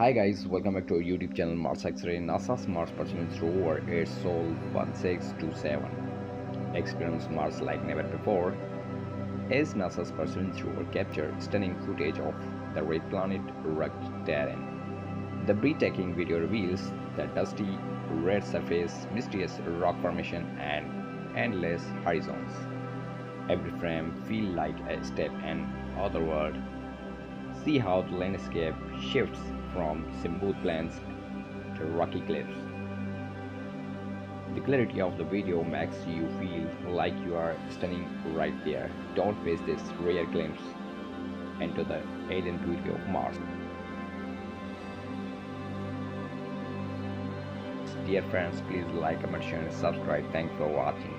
Hi guys, welcome back to our YouTube channel Mars X-Ray. NASA's Mars Perseverance rover is Sol 1627 experienced Mars like never before. As NASA's Perseverance rover captured stunning footage of the red planet rugged terrain. The breathtaking video reveals the dusty red surface, mysterious rock formation, and endless horizons. Every frame feels like a step in other world. See how the landscape shifts from smooth plains to rocky cliffs. The clarity of the video makes you feel like you are standing right there. Don't miss this rare glimpse into the alien beauty of Mars. Dear friends, please like, comment, share, and subscribe. Thanks for watching.